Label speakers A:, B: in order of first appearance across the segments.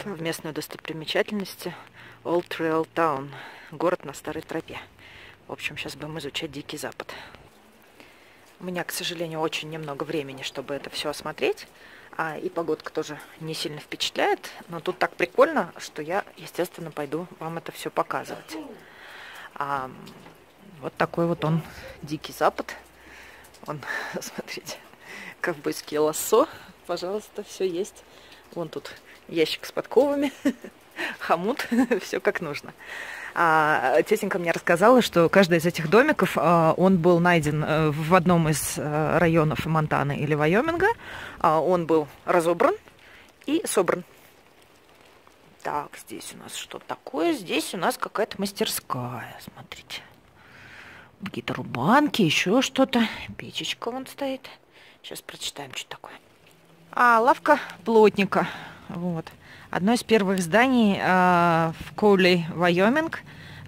A: пришла в местную достопримечательность Old Trail Town, город на старой тропе. В общем, сейчас будем изучать Дикий Запад. У меня, к сожалению, очень немного времени, чтобы это все осмотреть. А, и погодка тоже не сильно впечатляет. Но тут так прикольно, что я, естественно, пойду вам это все показывать. А, вот такой вот он, Дикий Запад. Он, смотрите, ковбойские лассо. Пожалуйста, все есть. Вон тут ящик с подковами, хомут, все как нужно. А, тетенька мне рассказала, что каждый из этих домиков, а, он был найден а, в одном из а, районов Монтаны или Вайоминга. А, он был разобран и собран. Так, здесь у нас что такое? Здесь у нас какая-то мастерская, смотрите. Какие-то рубанки, еще что-то. Печечка вон стоит. Сейчас прочитаем, что такое. А, лавка плотника. Вот. Одно из первых зданий э, в Коули, Вайоминг,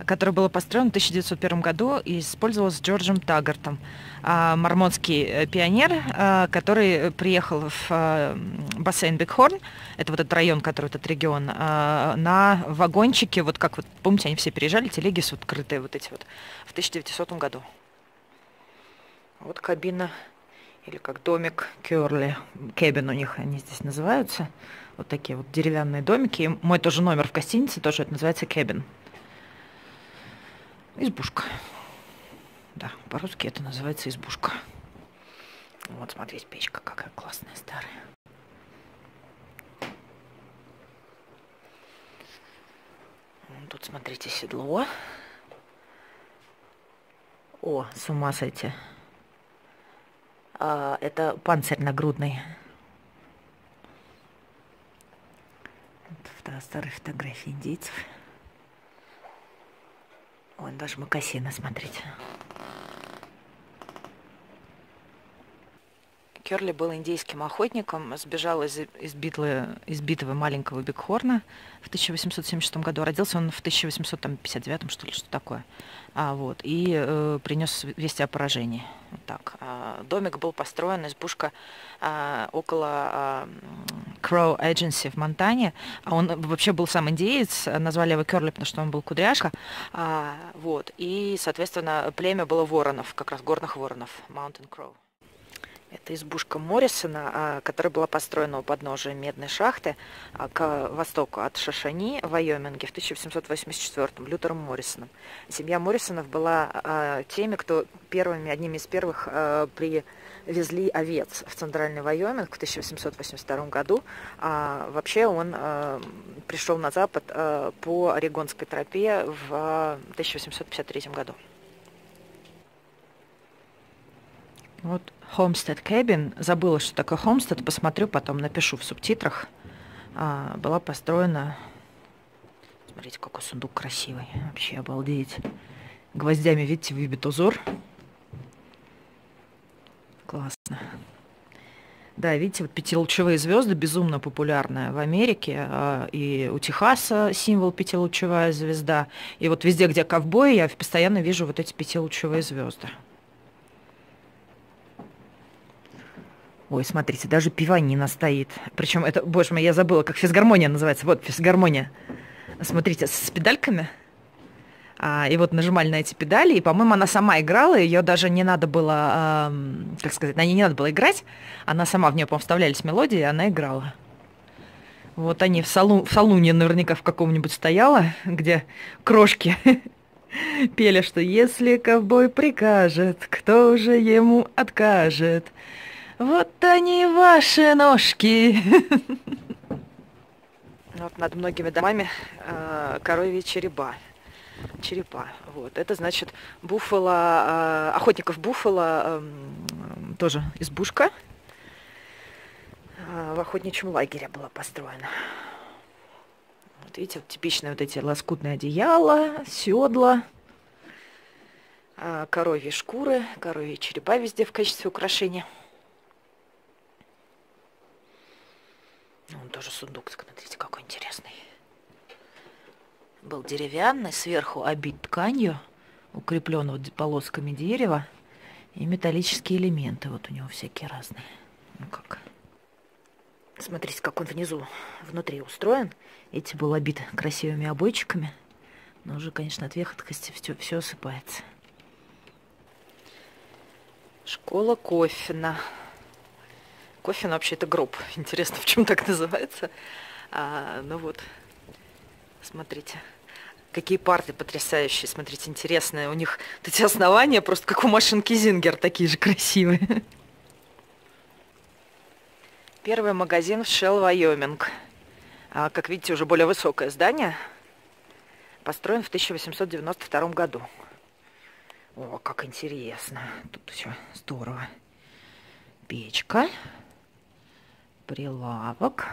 A: которое было построено в 1901 году и использовалось Джорджем Таггартом, э, мормонский пионер, э, который приехал в э, бассейн Бигхорн, это вот этот район, который этот регион, э, на вагончике, вот как вот, помните, они все переезжали, телеги с вот крытые вот эти вот, в 1900 году. Вот кабина или как домик Кёрли, кэбин у них они здесь называются. Вот такие вот деревянные домики. И мой тоже номер в гостинице, тоже это называется кэбин. Избушка. Да, по-русски это называется избушка. Вот, смотрите, печка какая классная, старая. Тут, смотрите, седло. О, с ума сойти. А, это панцирь нагрудный. Вот старые фотографии индейцев. Вон даже макасины, смотрите. Керли был индейским охотником, сбежал из, из, битвы, из битвы маленького Бигхорна в 1876 году. Родился он в 1859, что ли, что такое. А, вот, и э, принес вести о поражении. Вот так. А, домик был построен, избушка а, около а, Crow Agency в Монтане. А он вообще был сам индеец, назвали его Керли, потому что он был кудряшка. А, вот, и, соответственно, племя было воронов, как раз горных воронов, Mountain Crow. Это избушка Моррисона, а, которая была построена у подножия Медной шахты а, к востоку от Шашани в Вайоминге в 1884 Лютером Моррисоном. Семья Моррисонов была а, теми, кто первыми, одними из первых привезли овец в центральный Вайоминг в 1882 году. А вообще он пришел на запад по Орегонской тропе в 1853 году. Вот Homestead Cabin, забыла, что такое Homestead, посмотрю потом, напишу в субтитрах. А, была построена... Смотрите, какой сундук красивый. Вообще обалдеть. Гвоздями, видите, выбит узор. Классно. Да, видите, вот пятилучевые звезды безумно популярная в Америке. А, и у Техаса символ пятилучевая звезда. И вот везде, где ковбои, я постоянно вижу вот эти пятилучевые звезды. Ой, смотрите, даже пиванина стоит. Причем это, боже мой, я забыла, как физгармония называется. Вот, физгармония. Смотрите, с педальками. А, и вот нажимали на эти педали, и, по-моему, она сама играла, ее даже не надо было, э, как сказать, на ней не надо было играть, она сама в нее, по-моему, вставлялись мелодии, и она играла. Вот они в, салу, в салуне наверняка в каком-нибудь стояла, где крошки пели, что если ковбой прикажет, кто же ему откажет? Вот они ваши ножки. Вот над многими домами э, коровьи черепа. Черепа. Вот. Это значит буфало, э, охотников буфало, э, тоже избушка. Э, в охотничьем лагере была построена. Вот видите, вот типичные вот эти лоскутные одеяла, седла, э, коровьи шкуры, коровьи черепа везде в качестве украшения. Он тоже сундук, смотрите, какой интересный. Был деревянный, сверху обит тканью, укреплен вот полосками дерева. И металлические элементы вот у него всякие разные. Ну как. Смотрите, как он внизу, внутри устроен. Эти был обит красивыми обойчиками. Но уже, конечно, от вехоткости все, все осыпается. Школа Кофина. Кофин вообще это гроб. Интересно, в чем так называется. А, ну вот, смотрите. Какие парты потрясающие, смотрите, интересные. У них эти основания просто как у машинки Зингер, такие же красивые. Первый магазин в Шелл, Вайоминг. А, как видите, уже более высокое здание. Построен в 1892 году. О, как интересно. Тут все здорово. Печка. Прилавок.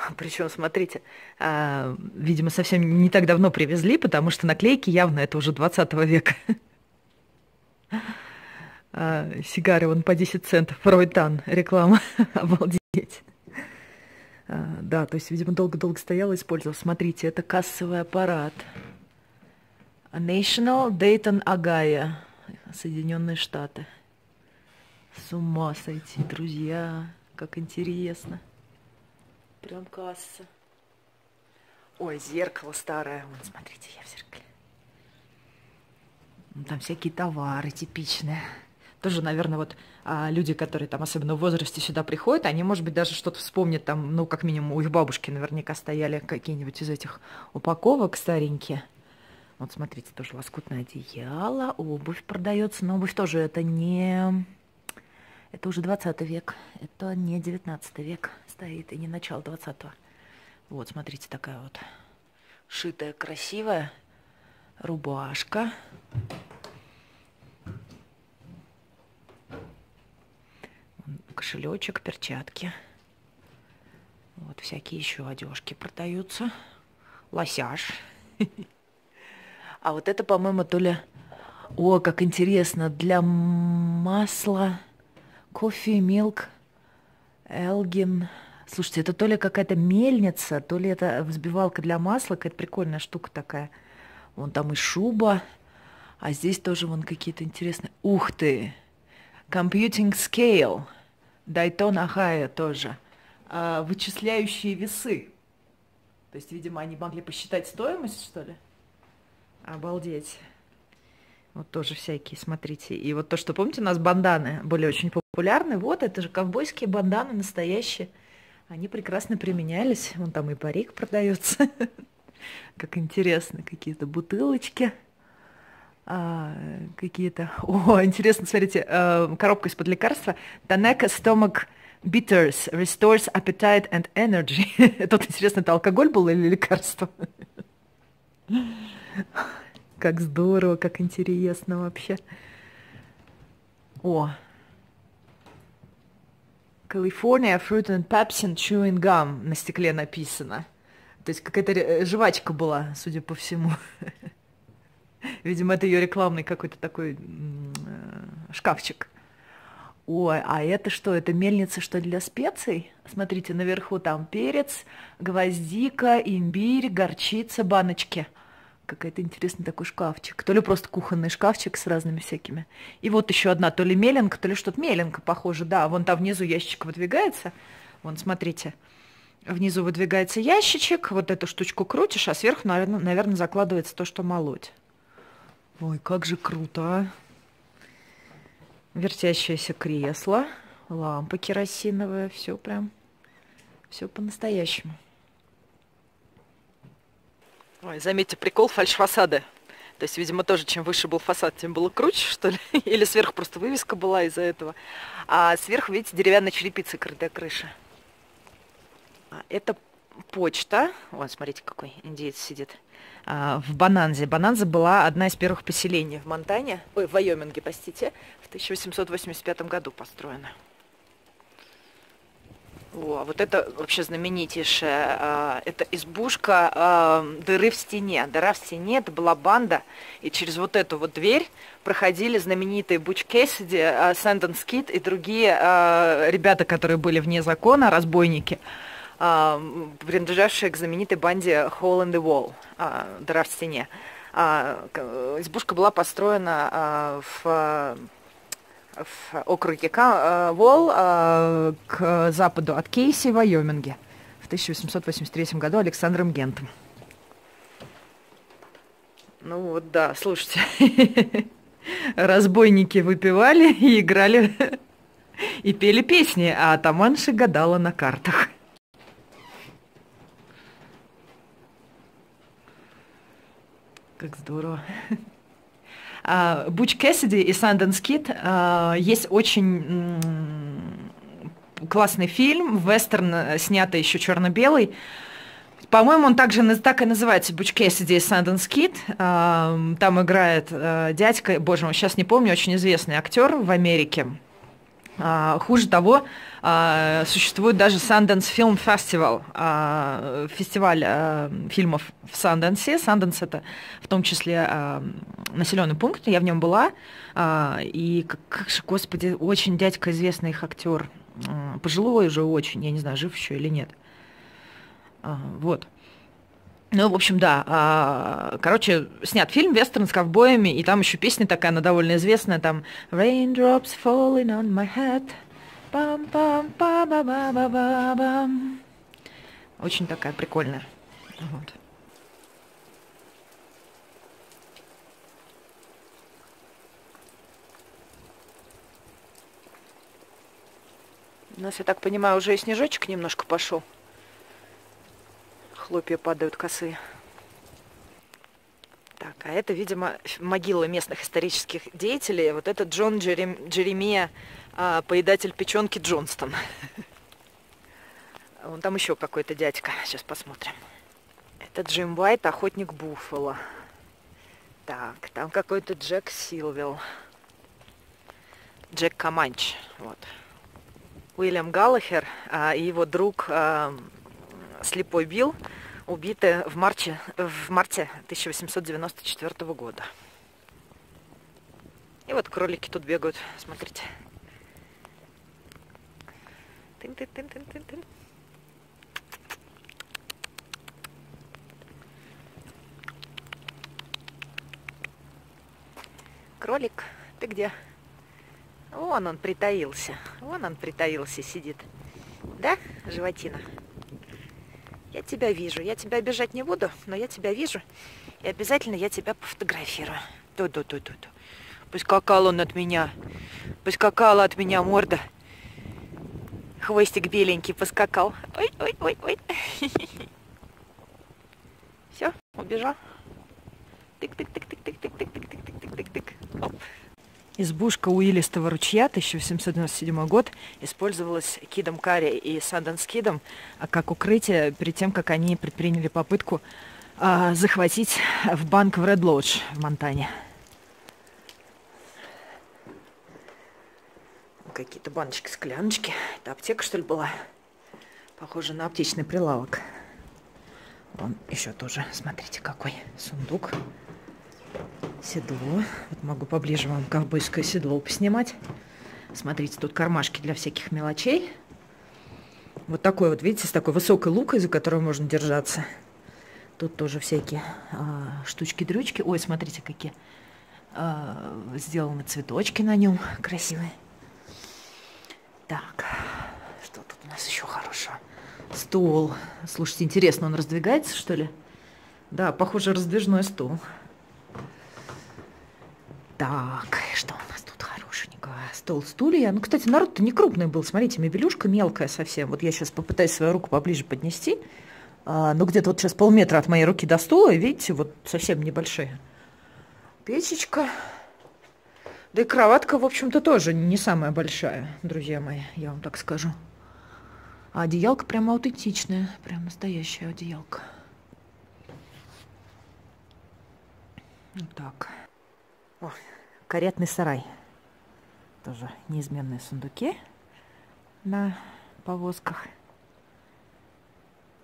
A: Причем, смотрите, а, видимо, совсем не так давно привезли, потому что наклейки явно это уже 20 века. А, сигары вон по 10 центов, Ройтан, реклама, обалдеть. А, да, то есть, видимо, долго-долго стоял, использовал. Смотрите, это кассовый аппарат. National Dayton, Агая, Соединенные Штаты. С ума сойти, друзья, как интересно. Прям касса. Ой, зеркало старое. Вон, смотрите, я в зеркале. Ну, там всякие товары типичные. Тоже, наверное, вот а, люди, которые там особенно в возрасте сюда приходят, они, может быть, даже что-то вспомнят там, ну, как минимум, у их бабушки наверняка стояли какие-нибудь из этих упаковок старенькие. Вот смотрите, тоже лоскутное одеяло, обувь продается, но обувь тоже это не это уже 20 век, это не 19 век стоит, и не начало 20-го. Вот, смотрите, такая вот шитая, красивая рубашка. Кошелечек, перчатки. Вот всякие еще одежки продаются. Лосяж. А вот это, по-моему, то ли... О, как интересно, для масла Кофе, милк, Элгин. Слушайте, это то ли какая-то мельница, то ли это взбивалка для масла, какая-то прикольная штука такая. Вон там и шуба, а здесь тоже вон какие-то интересные. Ух ты! Computing Scale. Дайтон Ахая тоже. А, вычисляющие весы. То есть, видимо, они могли посчитать стоимость, что ли? Обалдеть. Вот тоже всякие, смотрите. И вот то, что, помните, у нас банданы были очень популярны. Вот, это же ковбойские банданы настоящие. Они прекрасно применялись. Вон там и парик продается. Как интересно, какие-то бутылочки. А, какие-то... О, интересно, смотрите, э, коробка из-под лекарства. Tanaka Stomach Bitters Restores Appetite and Energy. Тут интересно, это алкоголь был или лекарство? Как здорово, как интересно вообще. О, California Fruit and Pepsin Chewing Gum на стекле написано. То есть какая-то э, жвачка была, судя по всему. Видимо, это ее рекламный какой-то такой э, шкафчик. Ой, а это что? Это мельница, что для специй? Смотрите, наверху там перец, гвоздика, имбирь, горчица, баночки – какой-то интересный такой шкафчик. То ли просто кухонный шкафчик с разными всякими. И вот еще одна, то ли меленка, то ли что-то меленка похоже. Да, вон там внизу ящичек выдвигается. Вон, смотрите. Внизу выдвигается ящичек, вот эту штучку крутишь, а сверху, наверное закладывается то, что молоть. Ой, как же круто, а. Вертящееся кресло, лампа керосиновая, все прям, все по-настоящему. Ой, заметьте, прикол фальш-фасады. То есть, видимо, тоже чем выше был фасад, тем было круче, что ли. Или сверху просто вывеска была из-за этого. А сверху, видите, деревянная черепица, крытая крыша. А, это почта. Вот, смотрите, какой индеец сидит. А, в Бананзе. Бананза была одна из первых поселений в Монтане, ой, в Вайоминге, простите, в 1885 году построена. О, вот это вообще знаменитейшая, а, это избушка а, дыры в стене. Дыра в стене, это была банда, и через вот эту вот дверь проходили знаменитые Буч Кэссиди, а, Сэндон Скит и другие ребята, которые были вне закона, разбойники, принадлежавшие к знаменитой банде Hole in the Wall, дыра в стене. Избушка была построена в в округе Вол к западу от Кейси в Вайоминге в 1883 году Александром Гентом. Ну вот, да, слушайте. Разбойники выпивали и играли и пели песни, а атаманша гадала на картах. Как здорово. А, Буч Кэссиди и Санденс Кит а, есть очень классный фильм, вестерн, э, снятый еще черно-белый, по-моему, он также так и называется Буч Кэссиди и Санденс Кит. Там играет э, дядька, боже мой, сейчас не помню, очень известный актер в Америке. А, хуже того, а, существует даже Sundance Film Festival, а, фестиваль фильмов в Санденсе. Санденс это в том числе населенный пункт, я в нем была. И, как же, господи, очень дядька известный их актер. Пожилой уже очень, я не знаю, жив еще или нет. Вот. Ну, в общем, да. А, короче, снят фильм «Вестерн с ковбоями», и там еще песня такая, она довольно известная, там «Raindrops falling on my head». Пам -пам -пам -ба -ба -ба -ба -бам. Очень такая прикольная. Вот. У нас, я так понимаю, уже и снежочек немножко пошел хлопья падают косые. Так, а это, видимо, могила местных исторических деятелей. Вот это Джон Джерем... Джеремия, а, поедатель печенки Джонстон. Вон там еще какой-то дядька. Сейчас посмотрим. Это Джим Уайт, охотник Буффало. Так, там какой-то Джек Силвилл. Джек Каманч. Вот. Уильям Галлахер а, и его друг а, Слепой Билл убиты в марте, в марте 1894 года. И вот кролики тут бегают, смотрите. Тын -тын -тын -тын -тын -тын. Кролик, ты где? Вон он притаился. Вон он притаился, сидит. Да, животина? Я тебя вижу. Я тебя обижать не буду, но я тебя вижу. И обязательно я тебя пофотографирую. Ту-ту-ту-ту-ту. Пусть какал он от меня. Пусть какала от меня морда. Хвостик беленький поскакал. Ой-ой-ой-ой. Все, убежал. Тык-тык-тык-тык-тык-тык-тык-тык-тык-тык-тык. Оп. Избушка Уиллистого ручья, 1897 год, использовалась Кидом Карри и Санденс Кидом а, как укрытие перед тем, как они предприняли попытку а, захватить в банк в Ред Лодж в Монтане. Какие-то баночки, скляночки. Это аптека, что ли, была? Похоже на аптечный прилавок. Вон еще тоже, смотрите, какой сундук седло. Вот могу поближе вам ковбойское седло поснимать. Смотрите, тут кармашки для всяких мелочей. Вот такой вот, видите, с такой высокой лукой, за которую можно держаться. Тут тоже всякие а, штучки-дрючки. Ой, смотрите, какие а, сделаны цветочки на нем красивые. Так, что тут у нас еще хорошего? Стол. Слушайте, интересно, он раздвигается, что ли? Да, похоже, раздвижной стол. Так, что у нас тут хорошенького? Стол, стулья. Ну, кстати, народ-то не крупный был. Смотрите, мебелюшка мелкая совсем. Вот я сейчас попытаюсь свою руку поближе поднести. А, ну, где-то вот сейчас полметра от моей руки до стула. Видите, вот совсем небольшие. Печечка. Да и кроватка, в общем-то, тоже не самая большая, друзья мои, я вам так скажу. А одеялка прямо аутентичная, прям настоящая одеялка. Вот так. О, каретный сарай. Тоже неизменные сундуки на повозках.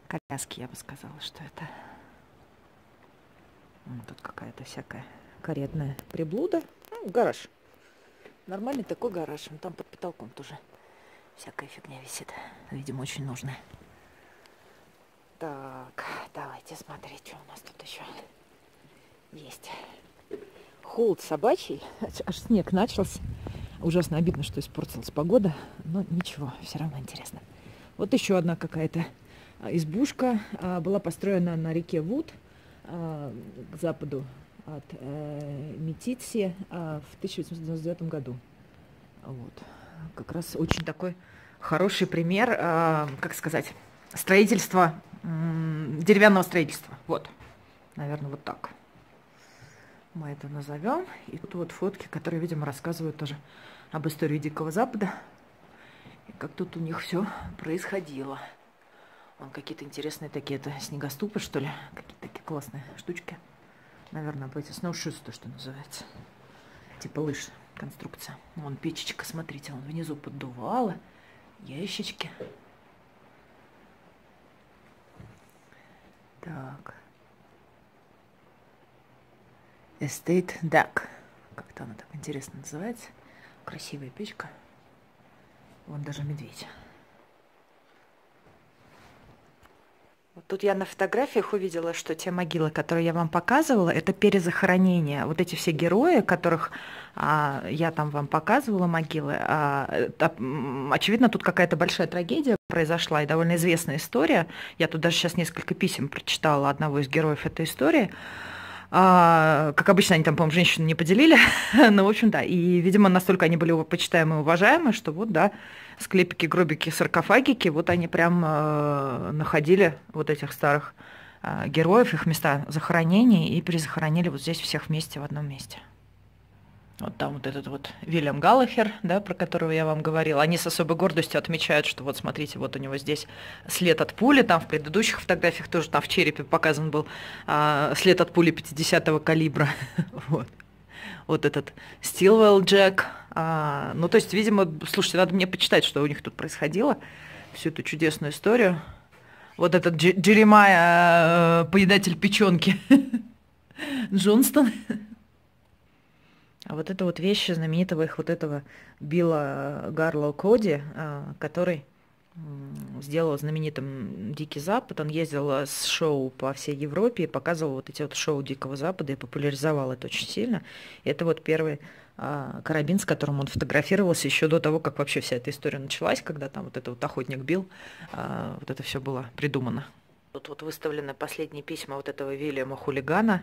A: Коляски, я бы сказала, что это. Тут какая-то всякая каретная приблуда. Ну, гараж. Нормальный такой гараж. Он там под потолком тоже всякая фигня висит. Видимо, очень нужная. Так, давайте смотреть, что у нас тут еще есть холод собачий, аж снег начался. Ужасно обидно, что испортилась погода, но ничего, все равно интересно. Вот еще одна какая-то а, избушка а, была построена на реке Вуд а, к западу от э, Метитси в 1899 году. Вот. Как раз очень такой хороший пример, как сказать, строительства, деревянного строительства. Вот, наверное, вот так мы это назовем. И тут вот фотки, которые, видимо, рассказывают тоже об истории Дикого Запада. И как тут у них все происходило. Вон какие-то интересные такие это снегоступы, что ли. Какие-то такие классные штучки. Наверное, эти то, что называется. Типа лыж конструкция. Вон печечка, смотрите, вон внизу поддувало. Ящички. Так. Estate Deck. Как-то она так интересно называется. Красивая печка. Вон даже медведь. Вот тут я на фотографиях увидела, что те могилы, которые я вам показывала, это перезахоронение. Вот эти все герои, которых а, я там вам показывала могилы, а, а, очевидно, тут какая-то большая трагедия произошла и довольно известная история. Я тут даже сейчас несколько писем прочитала одного из героев этой истории. А, как обычно, они там, по-моему, женщину не поделили. ну, в общем, да. И, видимо, настолько они были почитаемы и уважаемы, что вот, да, склепики, гробики, саркофагики, вот они прям э, находили вот этих старых э, героев, их места захоронений и перезахоронили вот здесь всех вместе в одном месте. Вот там вот этот вот Вильям Галлахер, да, про которого я вам говорила, они с особой гордостью отмечают, что вот смотрите, вот у него здесь след от пули, там в предыдущих фотографиях тоже там в черепе показан был а, след от пули 50-го калибра. вот. вот этот Стилвелл Джек. А, ну, то есть, видимо, слушайте, надо мне почитать, что у них тут происходило, всю эту чудесную историю. Вот этот Джеремайя, э, поедатель печенки Джонстон. А вот это вот вещи знаменитого их вот этого Билла Гарлоу Коди, а, который сделал знаменитым Дикий Запад. Он ездил с шоу по всей Европе и показывал вот эти вот шоу Дикого Запада и популяризовал это очень сильно. И это вот первый карабин, с которым он фотографировался еще до того, как вообще вся эта история началась, когда там вот это вот охотник бил, вот это все было придумано. Тут вот выставлены последние письма вот этого Вильяма Хулигана,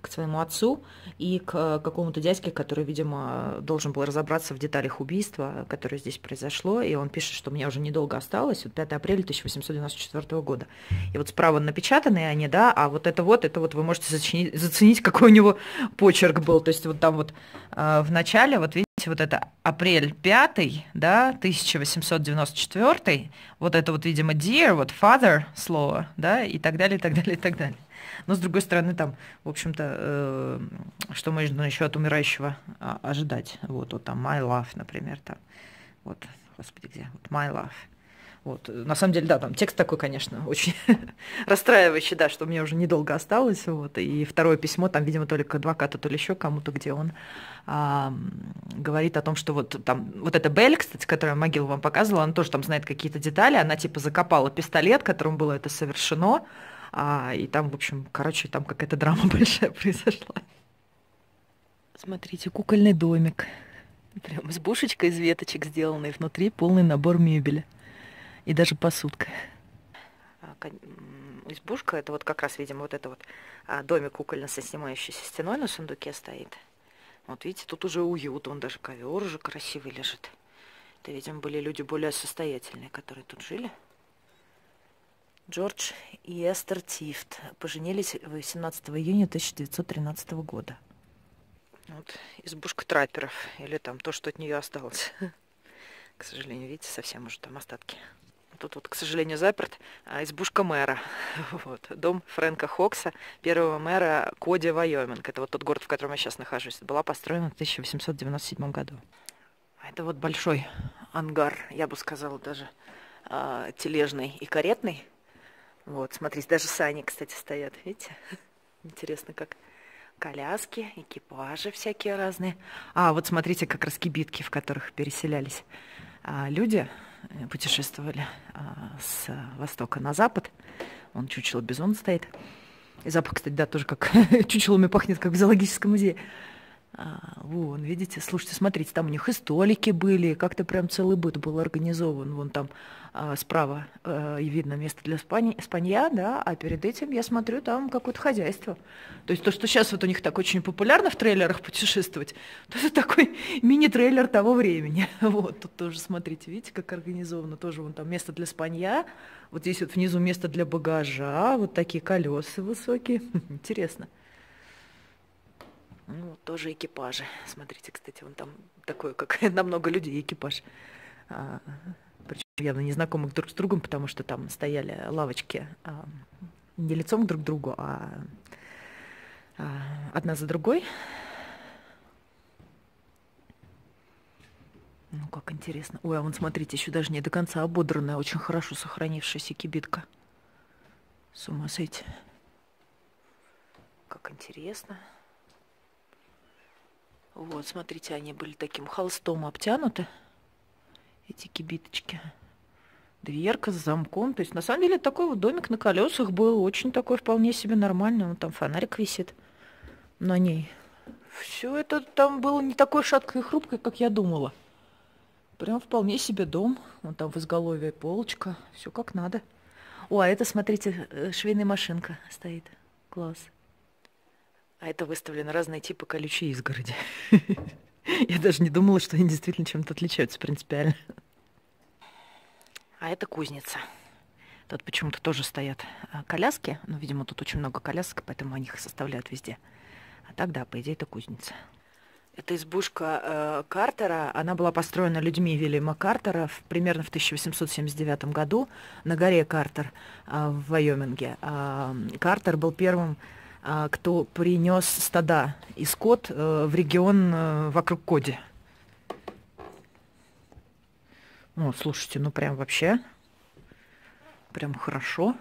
A: к своему отцу и к какому-то дядьке, который, видимо, должен был разобраться в деталях убийства, которое здесь произошло, и он пишет, что мне уже недолго осталось, вот 5 апреля 1894 года. И вот справа напечатанные они, да, а вот это вот, это вот вы можете заценить, заценить какой у него почерк был, то есть вот там вот э, в начале, вот видите, вот это апрель 5, да, 1894, вот это вот, видимо, dear, вот father слово, да, и так далее, и так далее, и так далее. Но, с другой стороны, там, в общем-то, э, что можно еще от умирающего а, ожидать? Вот, вот там My Love, например, там. Вот, господи, где? Вот My Love. Вот. На самом деле, да, там текст такой, конечно, очень расстраивающий, да, что мне уже недолго осталось. Вот. И второе письмо, там, видимо, то ли к адвокату, то ли еще кому-то, где он а, говорит о том, что вот там, вот эта Белль, кстати, которую могилу вам показывала, она тоже там знает какие-то детали, она типа закопала пистолет, которым было это совершено, а, и там, в общем, короче, там какая-то драма большая произошла. Смотрите, кукольный домик. Прям избушечка из веточек сделанный, внутри полный набор мебели. И даже посудка. А, избушка, это вот как раз, видимо, вот это вот а, домик кукольно со снимающейся стеной на сундуке стоит. Вот видите, тут уже уют, он даже ковер уже красивый лежит. Это, видимо, были люди более состоятельные, которые тут жили. Джордж и Эстер Тифт поженились 18 июня 1913 года. Вот избушка трапперов, или там то, что от нее осталось. К сожалению, видите, совсем уже там остатки. Тут вот, к сожалению, заперт а, избушка мэра. Вот. Дом Фрэнка Хокса, первого мэра Коди Вайоминг. Это вот тот город, в котором я сейчас нахожусь. Была построена в 1897 году. А это вот большой ангар, я бы сказала, даже а, тележный и каретный. Вот, смотрите, даже сани, кстати, стоят, видите? Интересно, как коляски, экипажи всякие разные. А, вот смотрите, как раз кибитки, в которых переселялись а, люди, э, путешествовали а, с востока на запад. Он чучело бизон стоит. И запах, кстати, да, тоже как чучелами пахнет, как в зоологическом музее. А, вон, видите, слушайте, смотрите, там у них и столики были, как-то прям целый быт был организован. Вон там а, справа а, видно место для спани, спанья, да, а перед этим я смотрю, там какое-то хозяйство. То есть то, что сейчас вот у них так очень популярно в трейлерах путешествовать, то это такой мини-трейлер того времени. Вот, тут тоже, смотрите, видите, как организовано. Тоже вон там место для спанья, вот здесь вот внизу место для багажа, вот такие колеса высокие. Интересно. Ну, тоже экипажи. Смотрите, кстати, вон там такой, как на много людей экипаж. А, причем явно незнакомых друг с другом, потому что там стояли лавочки а, не лицом друг к другу, а, а одна за другой. Ну, как интересно. Ой, а вон, смотрите, еще даже не до конца ободранная, очень хорошо сохранившаяся кибитка. С ума сойти. Как интересно. Вот, смотрите, они были таким холстом обтянуты, эти кибиточки. Дверка с замком. То есть, на самом деле, такой вот домик на колесах был очень такой вполне себе нормальный. Вот там фонарик висит на ней. Все это там было не такой шаткой и хрупкой, как я думала. Прям вполне себе дом. Вон там в изголовье полочка. Все как надо. О, а это, смотрите, э, швейная машинка стоит. Класс. А это выставлены разные типы колючей изгороди. Я даже не думала, что они действительно чем-то отличаются принципиально. А это кузница. Тут почему-то тоже стоят а, коляски. Ну, видимо, тут очень много колясок, поэтому они их составляют везде. А так, да, по идее, это кузница. Это избушка э, Картера. Она была построена людьми Вильяма Картера в, примерно в 1879 году на горе Картер э, в Вайоминге. Э, Картер был первым кто принес стада и скот э, в регион э, вокруг Коди. Ну, слушайте, ну прям вообще, прям хорошо.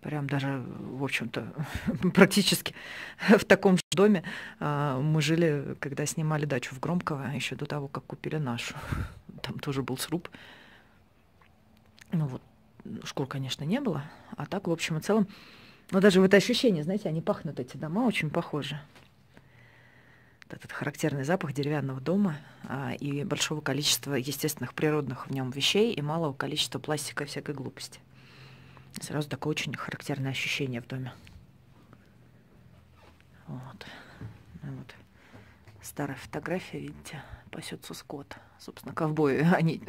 A: Прям даже, в общем-то, практически в таком же доме а, мы жили, когда снимали дачу в Громково, еще до того, как купили нашу. Там тоже был сруб. Ну вот, шкур, конечно, не было, а так, в общем и целом, но даже вот ощущение, знаете, они пахнут, эти дома, очень похожи. Этот характерный запах деревянного дома а, и большого количества естественных природных в нем вещей и малого количества пластика и всякой глупости. Сразу такое очень характерное ощущение в доме. Вот. Ну вот. Старая фотография, видите, пасется скот. Собственно, ковбои, они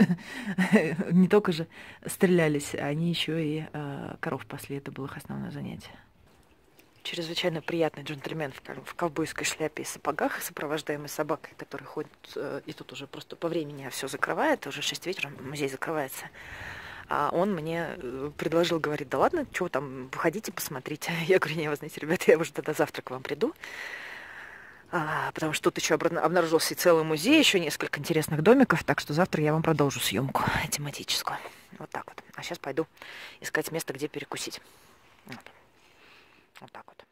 A: не только же стрелялись, они еще и э, коров пасли. Это было их основное занятие. Чрезвычайно приятный джентльмен в, ковбойской шляпе и сапогах, сопровождаемый собакой, которая ходит, э, и тут уже просто по времени все закрывает, уже 6 вечера музей закрывается. А он мне э, предложил, говорит, да ладно, что там, выходите, посмотрите. Я говорю, не, вы знаете, ребята, я уже тогда завтра к вам приду. А, потому что тут еще обнаружился целый музей, еще несколько интересных домиков, так что завтра я вам продолжу съемку тематическую. Вот так вот. А сейчас пойду искать место, где перекусить. Вот, вот так вот.